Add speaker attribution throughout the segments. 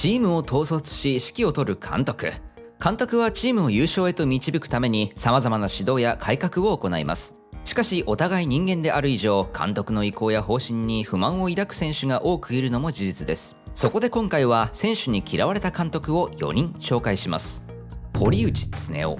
Speaker 1: チームを統率し指揮を執る監督。監督はチームを優勝へと導くために様々な指導や改革を行います。しかしお互い人間である以上監督の意向や方針に不満を抱く選手が多くいるのも事実です。そこで今回は選手に嫌われた監督を4人紹介します。堀内恒夫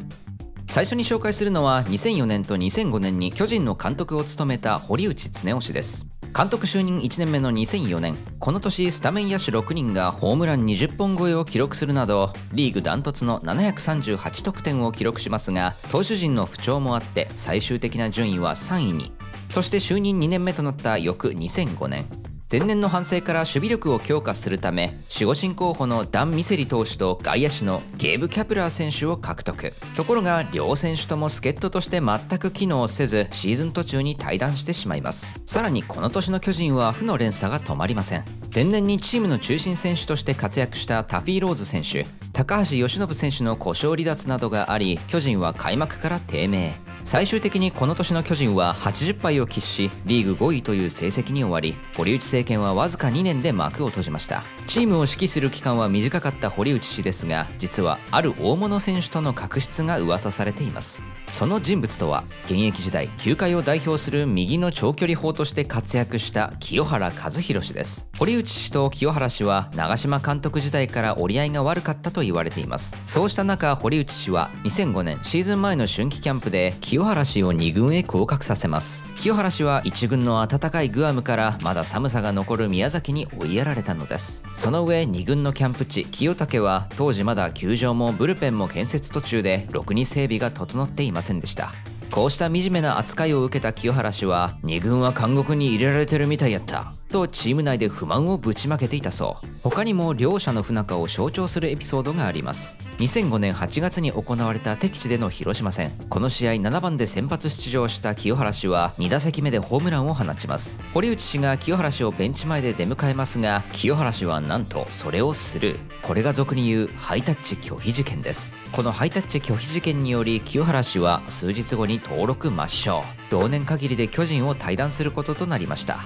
Speaker 1: 最初に紹介するのは2004年と2005年に巨人の監督を務めた堀内恒夫氏です。監督就任1年目の2004年この年スタメン野手6人がホームラン20本超えを記録するなどリーグダントツの738得点を記録しますが投手陣の不調もあって最終的な順位は3位に。そして就任2年目となった翌2005年前年の反省から守備力を強化するため守護神候補のダン・ミセリ投手と外野手のゲーブ・キャプラー選手を獲得。ところが両選手とも助っ人として全く機能せずシーズン途中に退団してしまいます。さらにこの年の巨人は負の連鎖が止まりません。前年にチームの中心選手として活躍したタフィー・ローズ選手高橋由伸選手の故障離脱などがあり巨人は開幕から低迷。最終的にこの年の巨人は80敗を喫しリーグ5位という成績に終わり堀内政権はわずか2年で幕を閉じました。チームを指揮する期間は短かった堀内氏ですが実はある大物選手との確執が噂されています。その人物とは現役時代球界を代表する右の長距離砲として活躍した清原和博氏です。堀内氏と清原氏は長嶋監督時代から折り合いが悪かったと言われています。そうした中堀内氏は2005年シーズン前の春季キャンプで清清原氏を2軍へ降格させます。清原氏は1軍の暖かいグアムからまだ寒さが残る宮崎に追いやられたのです。その上2軍のキャンプ地清武は当時まだ球場もブルペンも建設途中でろくに整備が整っていませんでした。こうした惨めな扱いを受けた清原氏は2軍は監獄に入れられてるみたいやった。とチーム内で不満をぶちまけていたそう。他にも両者の不仲を象徴するエピソードがあります。2005年8月に行われた敵地での広島戦。この試合7番で先発出場した清原氏は2打席目でホームランを放ちます。堀内氏が清原氏をベンチ前で出迎えますが清原氏はなんとそれをスルーこれが俗に言うハイタッチ拒否事件です。このハイタッチ拒否事件により清原氏は数日後に登録抹消。同年限りで巨人を退団することとなりました。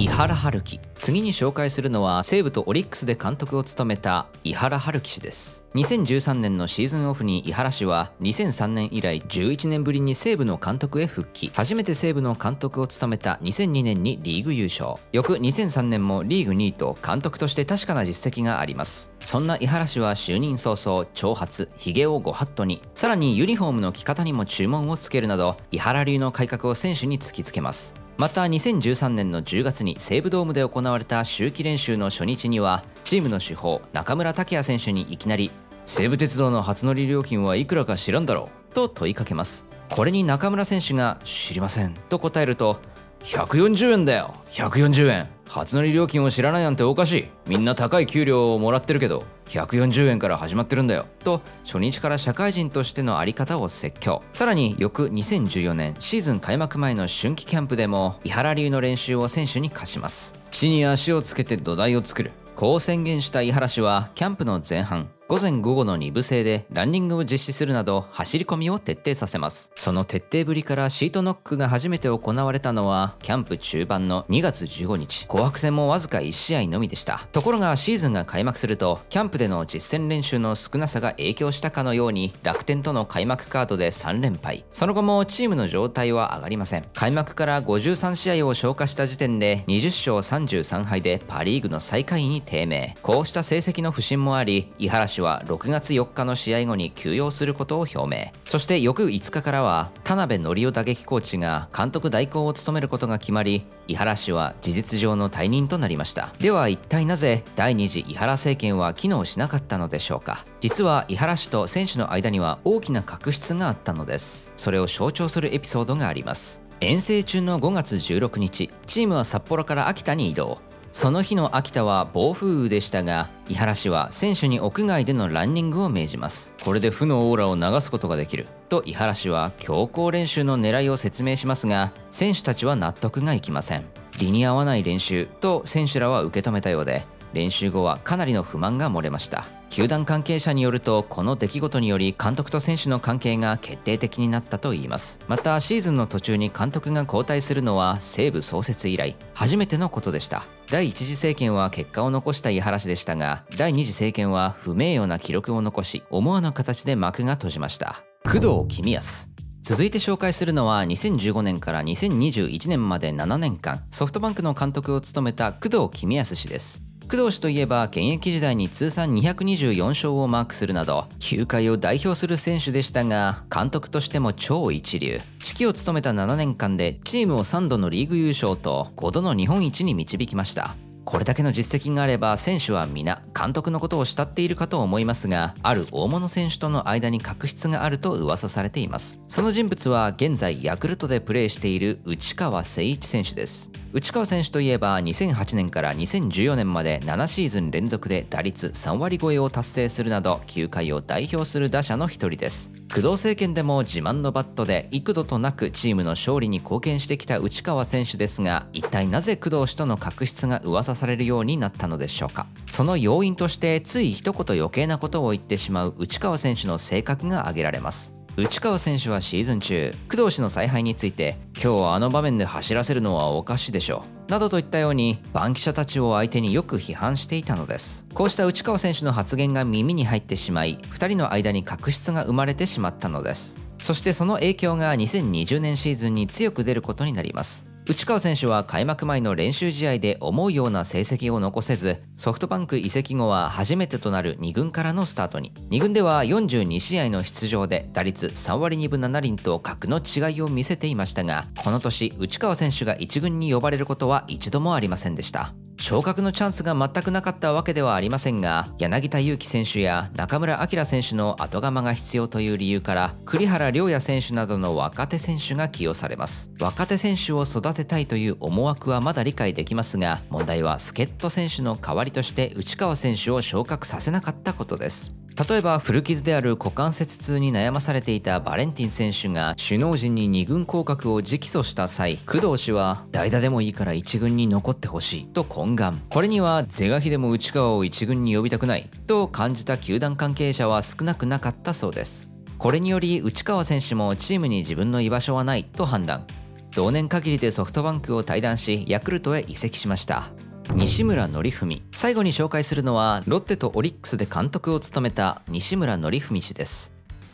Speaker 1: 井原春樹次に紹介するのは西武とオリックスで監督を務めた井原春樹氏です。2013年のシーズンオフに井原氏は2003年以来11年ぶりに西武の監督へ復帰。初めて西武の監督を務めた2002年にリーグ優勝。翌2003年もリーグ2位と監督として確かな実績があります。そんな井原氏は就任早々長髪ひげをごハットに。さらにユニフォームの着方にも注文をつけるなど井原流の改革を選手に突きつけます。また2013年の10月に西武ドームで行われた秋季練習の初日にはチームの主砲中村拓也選手にいきなり「西武鉄道の初乗り料金はいくらか知らんだろう」と問いかけます。これに中村選手が「知りません」と答えると「140円だよ140円。初乗り料金を知らないなんておかしい。みんな高い給料をもらってるけど140円から始まってるんだよ。と初日から社会人としての在り方を説教。さらに翌2014年シーズン開幕前の春季キャンプでも伊原流の練習を選手に課します地に足をつけて土台を作るこう宣言した伊原氏はキャンプの前半午前午後の2部制でランニングを実施するなど走り込みを徹底させます。その徹底ぶりからシートノックが初めて行われたのはキャンプ中盤の2月15日。紅白戦もわずか1試合のみでした。ところがシーズンが開幕するとキャンプでの実戦練習の少なさが影響したかのように楽天との開幕カードで3連敗。その後もチームの状態は上がりません。開幕から53試合を消化した時点で20勝33敗でパ・リーグの最下位に低迷。こうした成績の不振もあり井原氏は6月4日の試合後に休養することを表明。そして翌5日からは田辺則夫打撃コーチが監督代行を務めることが決まり井原氏は事実上の退任となりました。では一体なぜ第2次井原政権は機能しなかったのでしょうか。実は井原氏と選手の間には大きな確執があったのです。それを象徴するエピソードがあります。遠征中の5月16日チームは札幌から秋田に移動。その日の秋田は暴風雨でしたが井原氏は選手に屋外でのランニングを命じます。これで負のオーラを流すことができると井原氏は強行練習の狙いを説明しますが選手たちは納得がいきません。理に合わない練習と選手らは受け止めたようで練習後はかなりの不満が漏れました。球団関係者によるとこの出来事により監督と選手の関係が決定的になったといいます。またシーズンの途中に監督が交代するのは西武創設以来初めてのことでした。第一次政権は結果を残した井原氏でしたが第二次政権は不名誉な記録を残し思わぬ形で幕が閉じました。工藤公康。続いて紹介するのは2015年から2021年まで7年間ソフトバンクの監督を務めた工藤公康氏です。工藤氏といえば現役時代に通算224勝をマークするなど球界を代表する選手でしたが監督としても超一流。指揮を務めた7年間でチームを3度のリーグ優勝と5度の日本一に導きました。これだけの実績があれば選手は皆監督のことを慕っているかと思いますがある大物選手との間に確執があると噂されています。その人物は現在ヤクルトでプレーしている内川誠一選手です。内川選手といえば2008年から2014年まで7シーズン連続で打率3割超えを達成するなど球界を代表する打者の一人です。工藤政権でも自慢のバットで幾度となくチームの勝利に貢献してきた内川選手ですが一体なぜ工藤氏との確執が噂されるようになったのでしょうか。その要因としてつい一言余計なことを言ってしまう内川選手の性格が挙げられます。内川選手はシーズン中工藤氏の采配について今日はあの場面で走らせるのはおかしいでしょう。などといったように番記者たちを相手によく批判していたのです。こうした内川選手の発言が耳に入ってしまい2人の間に確執が生まれてしまったのです。そしてその影響が2020年シーズンに強く出ることになります。内川選手は開幕前の練習試合で思うような成績を残せずソフトバンク移籍後は初めてとなる2軍からのスタートに。2軍では42試合の出場で打率3割2分7厘と格の違いを見せていましたがこの年内川選手が1軍に呼ばれることは一度もありませんでした。昇格のチャンスが全くなかったわけではありませんが柳田悠岐選手や中村晃選手の後釜が必要という理由から栗原良也選手などの若手選手が起用されます。若手選手を育てたいという思惑はまだ理解できますが問題は助っ人選手の代わりとして内川選手を昇格させなかったことです。例えば古傷である股関節痛に悩まされていたバレンティン選手が首脳陣に2軍降格を直訴した際工藤氏は代打でもいいから1軍に残ってほしいと懇願。これには是が非でも内川を1軍に呼びたくないと感じた球団関係者は少なくなかったそうです。これにより内川選手もチームに自分の居場所はないと判断。同年限りでソフトバンクを退団しヤクルトへ移籍しました。西村則文。最後に紹介するのはロッテとオリックスで監督を務めた西村則文氏です。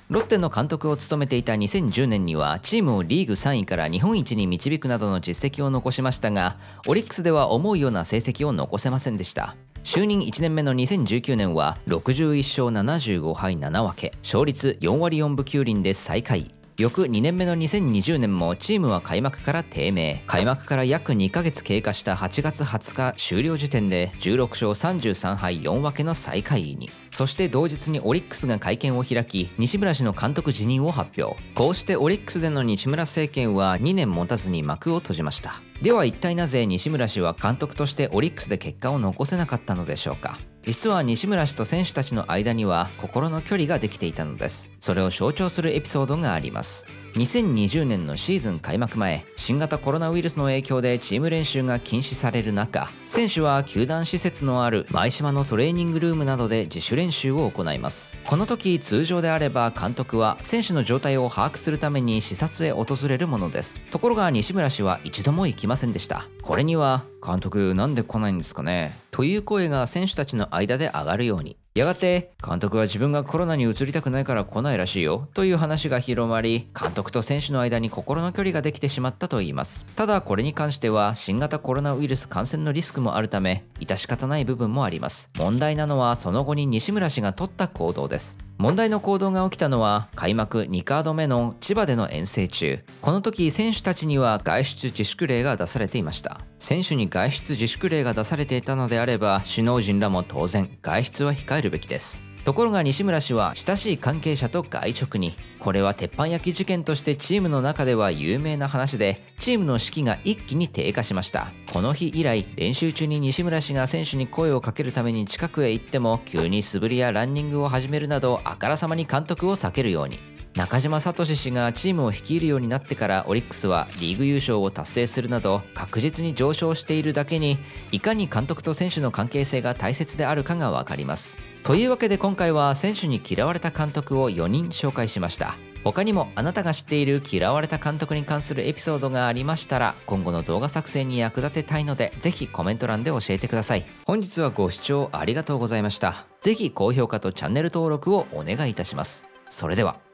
Speaker 1: ロッテの監督を務めていた2010年にはチームをリーグ3位から日本一に導くなどの実績を残しましたがオリックスでは思うような成績を残せませんでした。就任1年目の2019年は61勝75敗7分け。勝率4割4分9厘で最下位。翌2年目の2020年もチームは開幕から低迷。開幕から約2ヶ月経過した8月20日終了時点で16勝33敗4分けの最下位に。そして同日にオリックスが会見を開き西村氏の監督辞任を発表。こうしてオリックスでの西村政権は2年持たずに幕を閉じました。では一体なぜ西村氏は監督としてオリックスで結果を残せなかったのでしょうか。実は西村氏と選手たちの間には心の距離ができていたのです。それを象徴するエピソードがあります。2020年のシーズン開幕前新型コロナウイルスの影響でチーム練習が禁止される中選手は球団施設のある舞島のトレーニングルームなどで自主練習を行います。この時通常であれば監督は選手の状態を把握するために視察へ訪れるものです。ところが西村氏は一度も行きませんでした。これには監督なんで来ないんですかね。という声が選手たちの間で上がるように。やがて監督は自分がコロナに移りたくないから来ないらしいよという話が広まり監督と選手の間に心の距離ができてしまったといいます。ただこれに関しては新型コロナウイルス感染のリスクもあるため致し方ない部分もあります。問題なのはその後に西村氏が取った行動です。問題の行動が起きたのは開幕2カード目の千葉での遠征中。この時選手たちには外出自粛令が出されていました。選手に外出自粛令が出されていたのであれば首脳陣らも当然外出は控えるべきです。ところが西村氏は親しい関係者と外直にこれは鉄板焼き事件としてチームの中では有名な話でチームの士気が一気に低下しました。この日以来練習中に西村氏が選手に声をかけるために近くへ行っても急に素振りやランニングを始めるなどあからさまに監督を避けるように中島聡氏がチームを率いるようになってからオリックスはリーグ優勝を達成するなど確実に上昇しているだけにいかに監督と選手の関係性が大切であるかが分かります。というわけで今回は選手に嫌われた監督を4人紹介しました。他にもあなたが知っている嫌われた監督に関するエピソードがありましたら今後の動画作成に役立てたいのでぜひコメント欄で教えてください。本日はご視聴ありがとうございました。ぜひ高評価とチャンネル登録をお願いいたします。それでは。